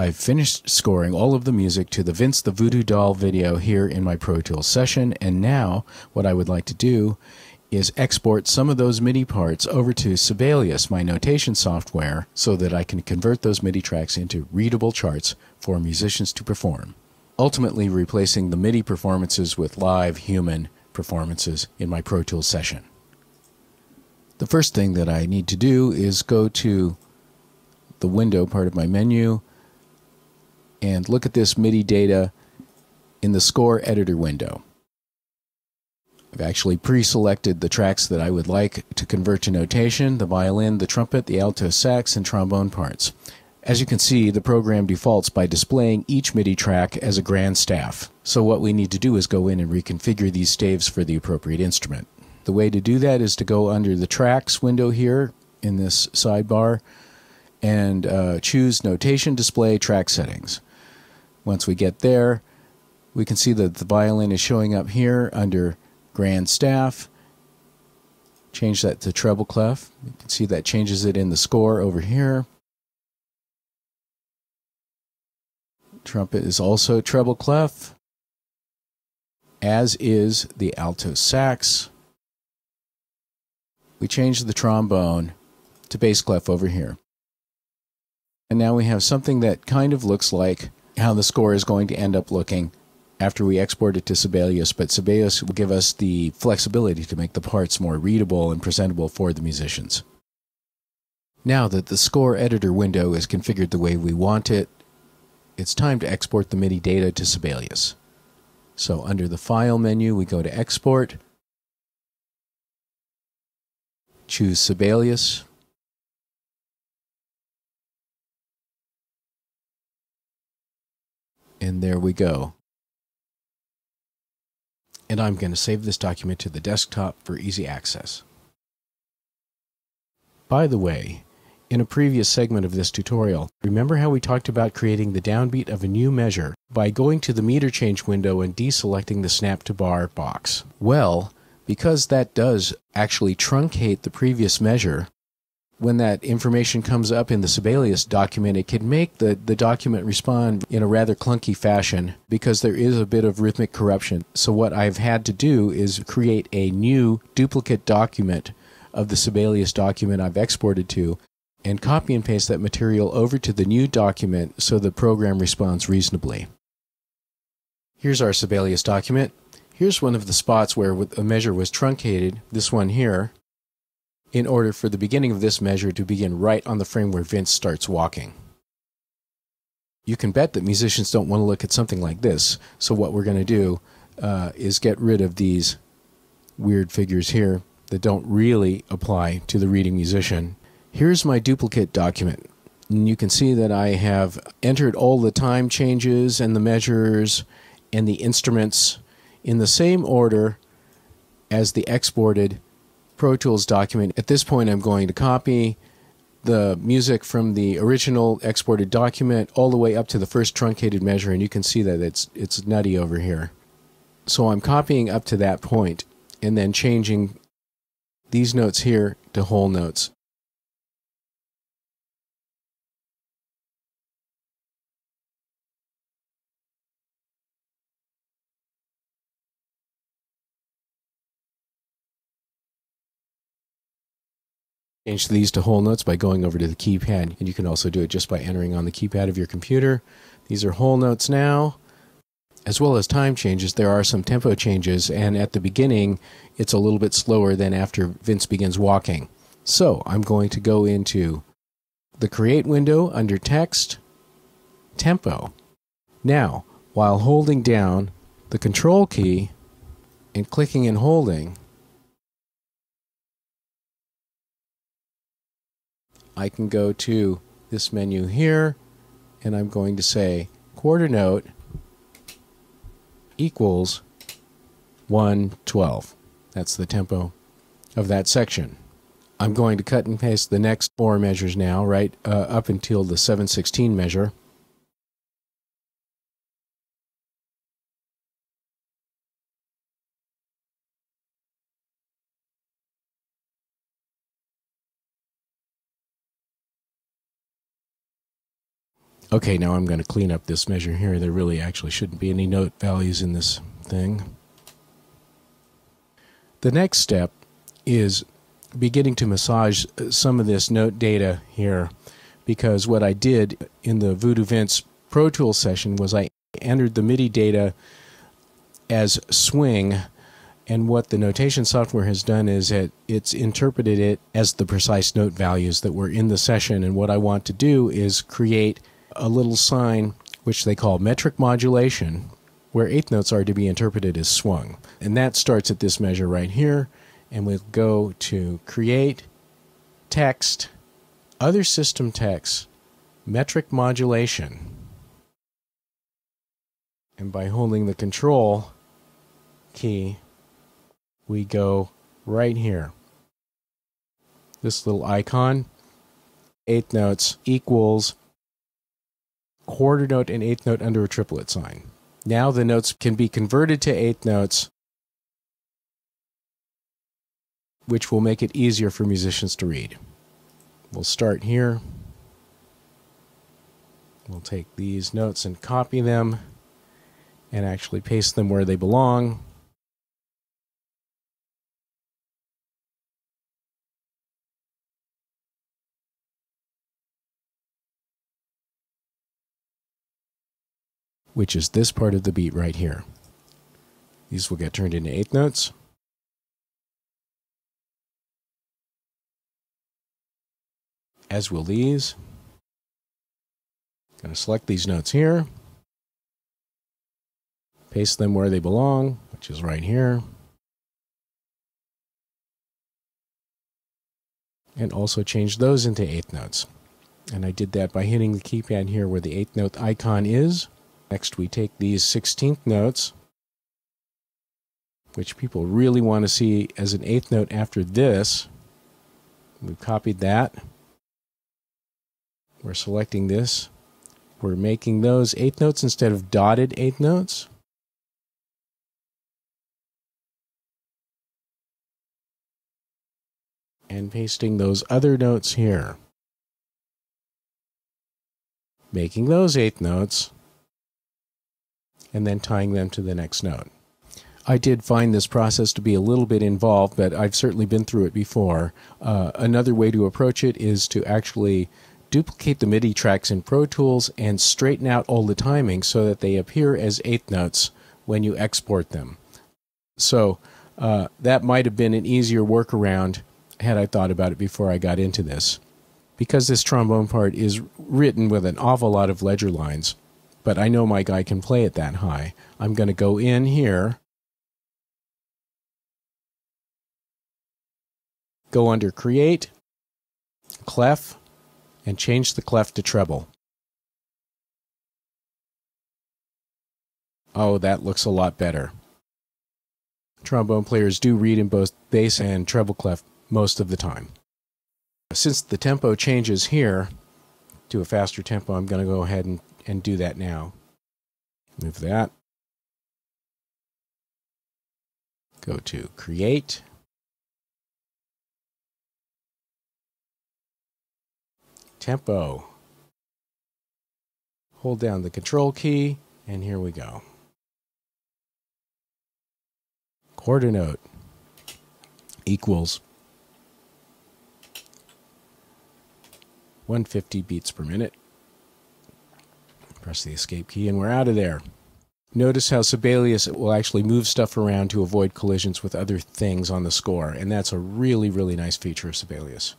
I've finished scoring all of the music to the Vince the Voodoo Doll video here in my Pro Tools session, and now what I would like to do is export some of those MIDI parts over to Sibelius, my notation software, so that I can convert those MIDI tracks into readable charts for musicians to perform, ultimately replacing the MIDI performances with live human performances in my Pro Tools session. The first thing that I need to do is go to the window part of my menu and look at this MIDI data in the score editor window. I've actually pre-selected the tracks that I would like to convert to notation, the violin, the trumpet, the alto sax, and trombone parts. As you can see, the program defaults by displaying each MIDI track as a grand staff. So what we need to do is go in and reconfigure these staves for the appropriate instrument. The way to do that is to go under the tracks window here in this sidebar and uh, choose notation display track settings. Once we get there, we can see that the violin is showing up here under grand staff. Change that to treble clef. You can see that changes it in the score over here. Trumpet is also treble clef, as is the alto sax. We change the trombone to bass clef over here. And now we have something that kind of looks like how the score is going to end up looking after we export it to Sibelius, but Sibelius will give us the flexibility to make the parts more readable and presentable for the musicians. Now that the score editor window is configured the way we want it, it's time to export the MIDI data to Sibelius. So under the File menu, we go to Export, choose Sibelius, and there we go. And I'm going to save this document to the desktop for easy access. By the way, in a previous segment of this tutorial, remember how we talked about creating the downbeat of a new measure by going to the meter change window and deselecting the snap to bar box? Well, because that does actually truncate the previous measure, when that information comes up in the Sibelius document, it can make the, the document respond in a rather clunky fashion because there is a bit of rhythmic corruption. So, what I've had to do is create a new duplicate document of the Sibelius document I've exported to and copy and paste that material over to the new document so the program responds reasonably. Here's our Sibelius document. Here's one of the spots where a measure was truncated, this one here in order for the beginning of this measure to begin right on the frame where Vince starts walking. You can bet that musicians don't want to look at something like this, so what we're going to do uh, is get rid of these weird figures here that don't really apply to the reading musician. Here's my duplicate document. And you can see that I have entered all the time changes and the measures and the instruments in the same order as the exported Pro Tools document. At this point, I'm going to copy the music from the original exported document all the way up to the first truncated measure, and you can see that it's it's nutty over here. So I'm copying up to that point and then changing these notes here to whole notes. Change these to whole notes by going over to the keypad, and you can also do it just by entering on the keypad of your computer. These are whole notes now. As well as time changes, there are some tempo changes, and at the beginning, it's a little bit slower than after Vince begins walking. So I'm going to go into the Create window under Text, Tempo. Now, while holding down the Control key and clicking and holding, I can go to this menu here and I'm going to say quarter note equals 112. That's the tempo of that section. I'm going to cut and paste the next four measures now, right uh, up until the 716 measure. Okay, now I'm going to clean up this measure here. There really actually shouldn't be any note values in this thing. The next step is beginning to massage uh, some of this note data here because what I did in the Voodoo Vince Pro Tools session was I entered the MIDI data as swing and what the notation software has done is it, it's interpreted it as the precise note values that were in the session. And what I want to do is create a little sign which they call metric modulation, where eighth notes are to be interpreted as swung. And that starts at this measure right here. And we'll go to create, text, other system text, metric modulation. And by holding the control key, we go right here. This little icon, eighth notes equals quarter note and eighth note under a triplet sign. Now the notes can be converted to eighth notes, which will make it easier for musicians to read. We'll start here. We'll take these notes and copy them and actually paste them where they belong. Which is this part of the beat right here. These will get turned into eighth notes. As will these. Going to select these notes here. Paste them where they belong, which is right here. And also change those into eighth notes. And I did that by hitting the keypad here where the eighth note icon is. Next, we take these 16th notes, which people really want to see as an eighth note after this. We've copied that. We're selecting this. We're making those eighth notes instead of dotted eighth notes. And pasting those other notes here. Making those eighth notes and then tying them to the next note. I did find this process to be a little bit involved, but I've certainly been through it before. Uh, another way to approach it is to actually duplicate the MIDI tracks in Pro Tools and straighten out all the timing so that they appear as eighth notes when you export them. So uh, that might have been an easier workaround had I thought about it before I got into this. Because this trombone part is written with an awful lot of ledger lines, but I know my guy can play it that high. I'm going to go in here, go under Create, Clef, and change the clef to treble. Oh, that looks a lot better. Trombone players do read in both bass and treble clef most of the time. Since the tempo changes here to a faster tempo, I'm going to go ahead and and do that now. Move that. Go to Create. Tempo. Hold down the Control key, and here we go. Quarter note equals 150 beats per minute. Press the escape key and we're out of there. Notice how Sibelius will actually move stuff around to avoid collisions with other things on the score, and that's a really, really nice feature of Sibelius.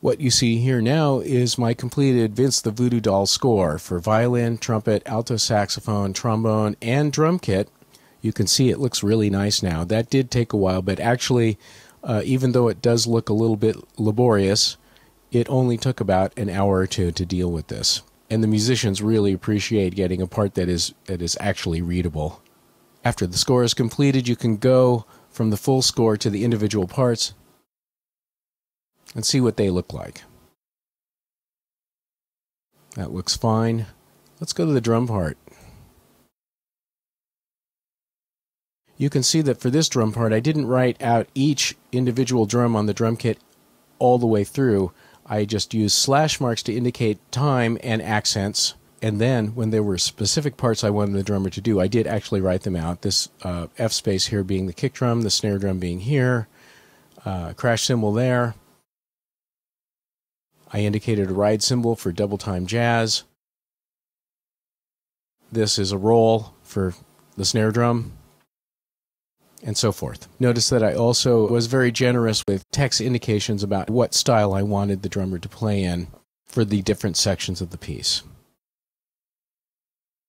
What you see here now is my completed Vince the Voodoo Doll score for violin, trumpet, alto saxophone, trombone, and drum kit. You can see it looks really nice now. That did take a while, but actually, uh, even though it does look a little bit laborious, it only took about an hour or two to deal with this and the musicians really appreciate getting a part that is that is actually readable. After the score is completed, you can go from the full score to the individual parts and see what they look like. That looks fine. Let's go to the drum part. You can see that for this drum part, I didn't write out each individual drum on the drum kit all the way through. I just used slash marks to indicate time and accents. And then when there were specific parts I wanted the drummer to do, I did actually write them out. This uh, F space here being the kick drum, the snare drum being here, uh, crash cymbal there. I indicated a ride cymbal for double time jazz. This is a roll for the snare drum, and so forth. Notice that I also was very generous with text indications about what style I wanted the drummer to play in for the different sections of the piece.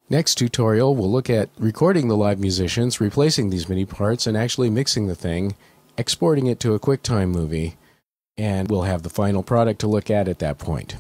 Next tutorial, we'll look at recording the live musicians, replacing these MIDI parts, and actually mixing the thing, exporting it to a QuickTime movie, and we'll have the final product to look at at that point.